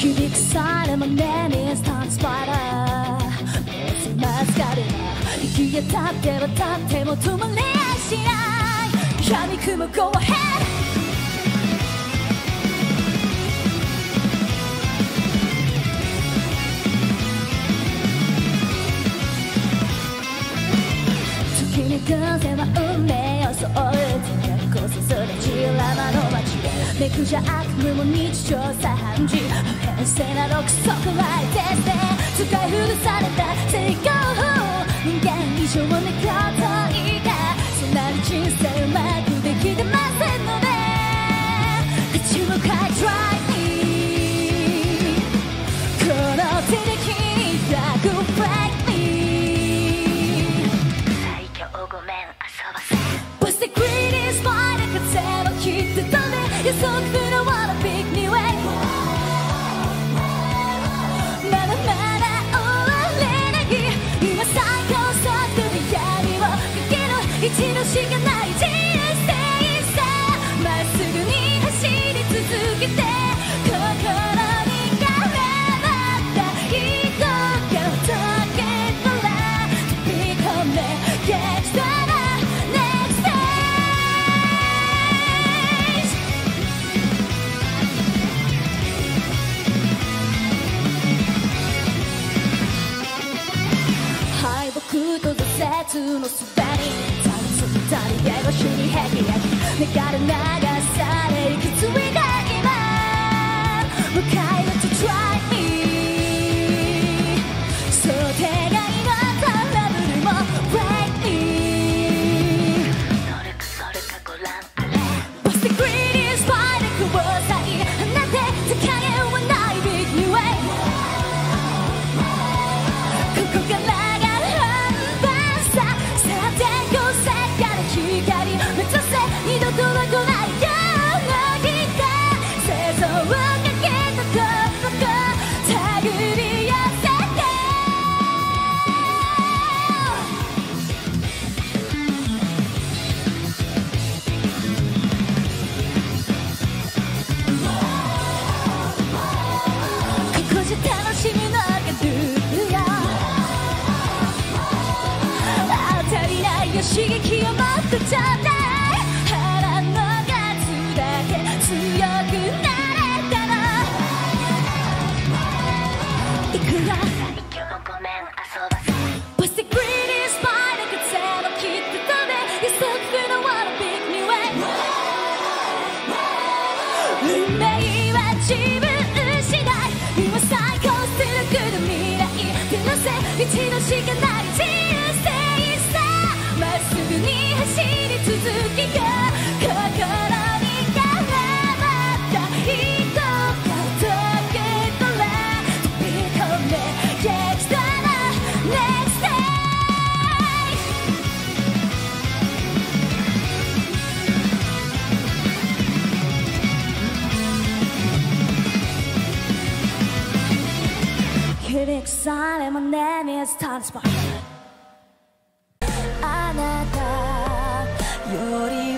響くされもねにスタンスパイダー。目を覚ます彼ら息が立っては立っても止まりやしない。闇雲 Go ahead 時に偶然は運命をそうてこそすれ散らばの街めくじゃ悪夢も日常茶飯事不変性なろくそこらいですね使い古された成功人間以上のこといいかそんなに人生うしかない人生さまっすぐに走り続けて心に構った一個が溶けたら飛び込んで激闘だ Next stage 敗北と挫折のすべにただその谷でご主にへきへきな刺激をもっとちょうだい腹のガツだけ強くなれたのいくよ最強ごめん遊ばせ What's the greatest fight 風を切って飛べ予測不能 Wanna pick me way 運命は自分次第今最高するくる未来手のせ一度しかないくされも name is Time Spot あなたより